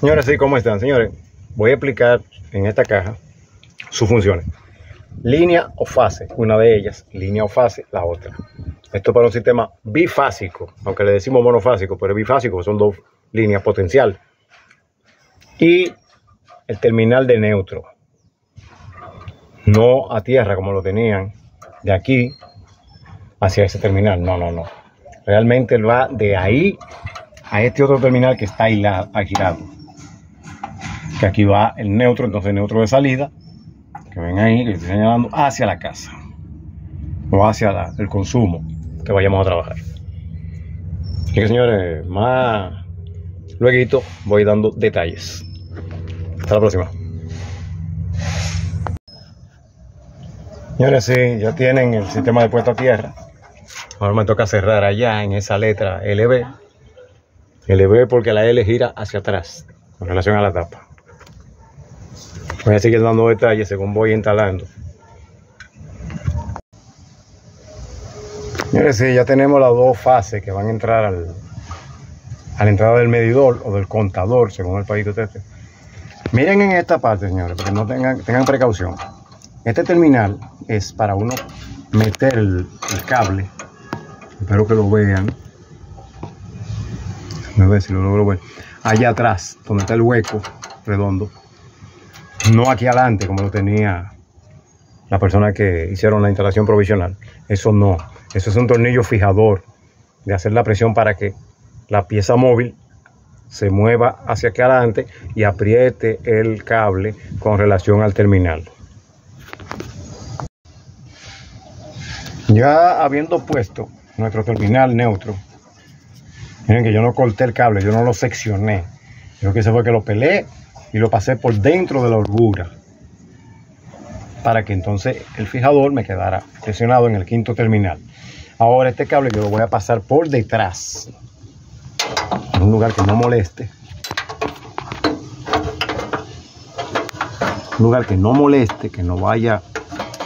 Señores, sí, ¿cómo están? Señores, voy a explicar en esta caja sus funciones. Línea o fase, una de ellas, línea o fase, la otra. Esto para un sistema bifásico, aunque le decimos monofásico, pero bifásico, son dos líneas potencial. Y el terminal de neutro. No a tierra como lo tenían de aquí hacia ese terminal. No, no, no. Realmente va de ahí a este otro terminal que está aislado. Que aquí va el neutro, entonces neutro de salida, que ven ahí, que estoy señalando, hacia la casa. O hacia el consumo que vayamos a trabajar. Así que señores, más luego voy dando detalles. Hasta la próxima. Señores, sí, ya tienen el sistema de puesta a tierra. Ahora me toca cerrar allá en esa letra LB. LB porque la L gira hacia atrás con relación a la tapa. Voy a seguir dando detalles según voy instalando. Señores, sí, ya tenemos las dos fases que van a entrar al, a la entrada del medidor o del contador, según el país de este. Miren en esta parte, señores, para que no tengan, tengan precaución. Este terminal es para uno meter el, cable. Espero que lo vean. A ver si lo logro ver. Allá atrás, donde está el hueco redondo. No aquí adelante, como lo tenía la persona que hicieron la instalación provisional. Eso no. Eso es un tornillo fijador de hacer la presión para que la pieza móvil se mueva hacia aquí adelante y apriete el cable con relación al terminal. Ya habiendo puesto nuestro terminal neutro, miren que yo no corté el cable, yo no lo seccioné. Lo que hice fue que lo pelé y lo pasé por dentro de la holgura para que entonces el fijador me quedara presionado en el quinto terminal. Ahora este cable yo lo voy a pasar por detrás, en un lugar que no moleste. Un lugar que no moleste, que no vaya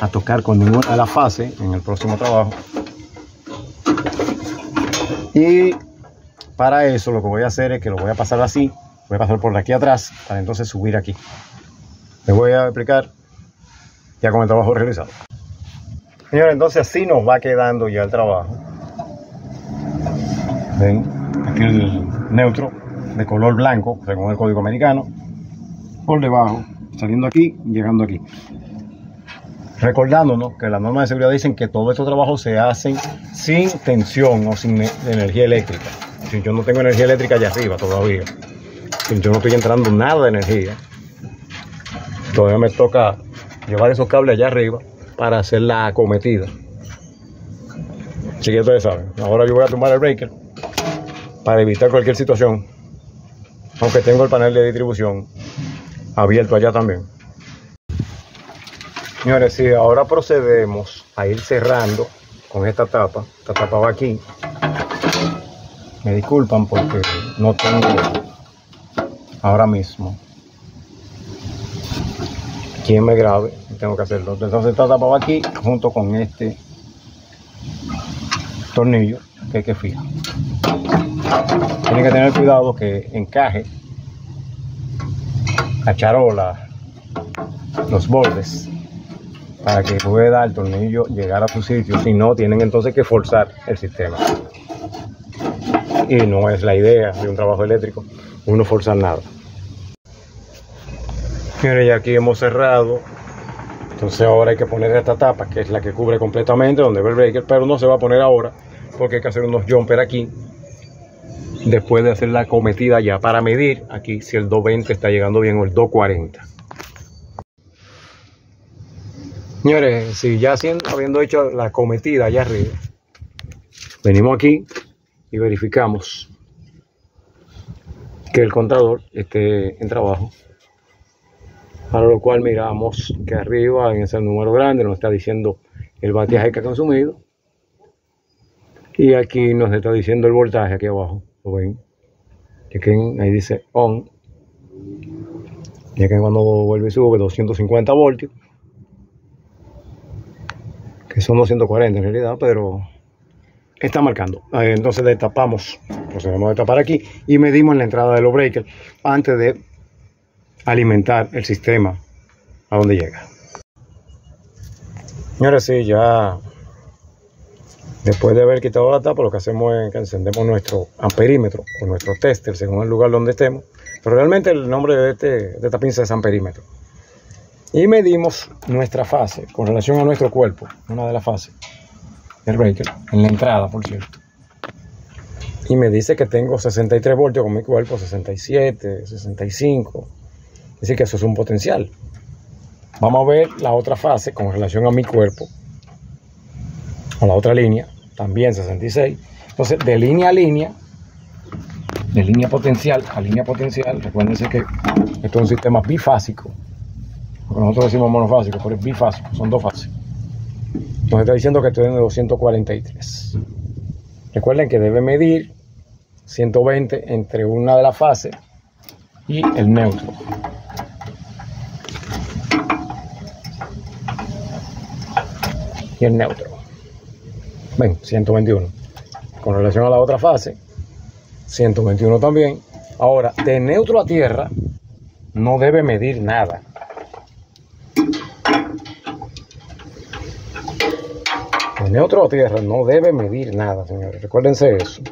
a tocar con ninguna de las fases en el próximo trabajo. Y para eso lo que voy a hacer es que lo voy a pasar así, voy a pasar por aquí atrás para entonces subir aquí. Les voy a explicar ya con el trabajo realizado. Señores, entonces así nos va quedando ya el trabajo. Ven, aquí el neutro de color blanco, según el código americano, por debajo, saliendo aquí y llegando aquí recordándonos que las normas de seguridad dicen que todos estos trabajos se hacen sin tensión o sin energía eléctrica. Si yo no tengo energía eléctrica allá arriba todavía, yo no estoy entrando nada de energía, todavía me toca llevar esos cables allá arriba para hacer la acometida. Así que ustedes saben, ahora yo voy a tomar el breaker para evitar cualquier situación, aunque tengo el panel de distribución abierto allá también. Señores, sí, ahora procedemos a ir cerrando con esta tapa. Esta tapa va aquí. Me disculpan porque no tengo ahora mismo quien me grabe. Tengo que hacerlo. Entonces esta tapa va aquí junto con este tornillo que hay que fijar. Tienen que tener cuidado que encaje la charola, los bordes para que pueda el tornillo llegar a su sitio. Si no, tienen entonces que forzar el sistema. Y no es la idea de un trabajo eléctrico, uno forzar nada. Miren, ya aquí hemos cerrado. Entonces ahora hay que poner esta tapa, que es la que cubre completamente donde ve el breaker, pero no se va a poner ahora, porque hay que hacer unos jumper aquí. Después de hacer la cometida ya para medir aquí si el 220 está llegando bien o el 240. Señores, si ya habiendo hecho la cometida allá arriba, venimos aquí y verificamos que el contador esté en trabajo. Para lo cual miramos que arriba en ese número grande nos está diciendo el bateaje que ha consumido. Y aquí nos está diciendo el voltaje aquí abajo. ¿Lo ven? Chequen, ahí dice on. Que cuando vuelve y sube 250 voltios que son 240 en realidad, pero está marcando. Eh, entonces destapamos, procedemos a destapar aquí y medimos la entrada de los breakers antes de alimentar el sistema a donde llega. Señores, sí, ya después de haber quitado la tapa, lo que hacemos es que encendemos nuestro amperímetro o nuestro tester según el lugar donde estemos. Pero realmente el nombre de, este, de esta pinza es amperímetro. Y medimos nuestra fase con relación a nuestro cuerpo, una de las fases del breaker, en la entrada, por cierto. Y me dice que tengo 63 voltios con mi cuerpo, 67, 65. Decir, que eso es un potencial. Vamos a ver la otra fase con relación a mi cuerpo, a la otra línea, también 66. Entonces, de línea a línea, de línea potencial a línea potencial, recuérdense que esto es un sistema bifásico. Porque nosotros decimos monofásico, pero es bifásico, son dos fases. Nos está diciendo que estoy en 243. Recuerden que debe medir 120 entre una de las fases y el neutro. Y el neutro. Ven, 121. Con relación a la otra fase, 121 también. Ahora, de neutro a tierra, no debe medir nada. De neutro a tierra no debe medir nada, señores. Recuérdense eso.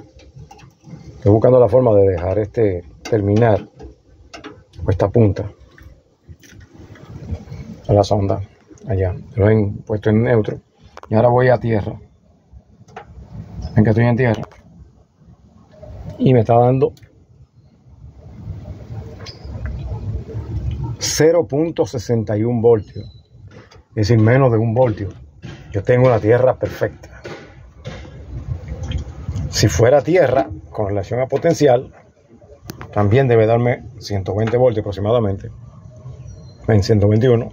Estoy buscando la forma de dejar este terminar o esta punta a la sonda allá. Lo he puesto en neutro. Y ahora voy a tierra. Ven que estoy en tierra. Y me está dando 0.61 voltios. Es decir, menos de un voltio. Yo tengo la tierra perfecta. Si fuera tierra, con relación a potencial, también debe darme 120 voltios aproximadamente. En 121.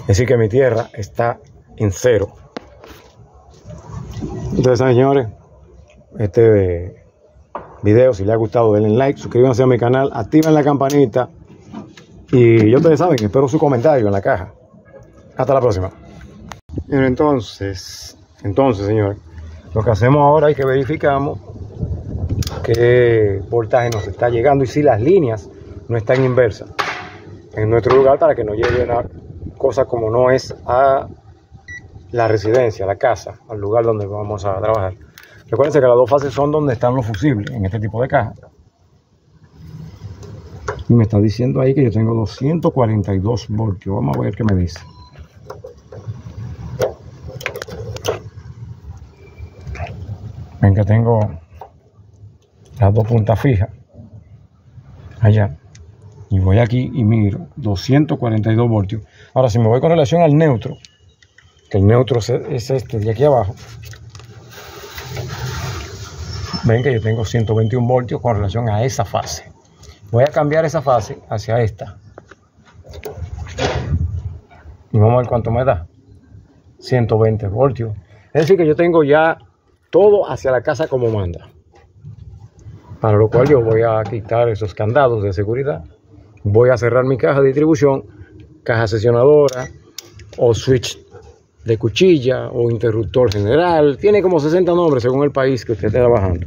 Es decir, que mi tierra está en cero. Entonces, señores, este video, si les ha gustado, denle like, suscríbanse a mi canal, activen la campanita y ya ustedes saben, espero su comentario en la caja. Hasta la próxima. entonces, entonces, señores, lo que hacemos ahora es que verificamos qué voltaje nos está llegando y si las líneas no están inversas en nuestro lugar para que no lleguen a cosas como no es a la residencia, la casa, al lugar donde vamos a trabajar. Recuerden que las dos fases son donde están los fusibles en este tipo de caja. Y me está diciendo ahí que yo tengo 242 voltios. Vamos a ver qué me dice. Ven que tengo las dos puntas fijas. Allá. Y voy aquí y miro 242 voltios. Ahora, si me voy con relación al neutro, el neutro es este de aquí abajo, ven que yo tengo 121 voltios con relación a esa fase. Voy a cambiar esa fase hacia esta. Y vamos a ver cuánto me da. 120 voltios. Es decir, que yo tengo ya todo hacia la casa como manda. Para lo cual yo voy a quitar esos candados de seguridad. Voy a cerrar mi caja de distribución, caja sesionadora o switch de cuchilla o interruptor general. Tiene como 60 nombres según el país que usted esté trabajando.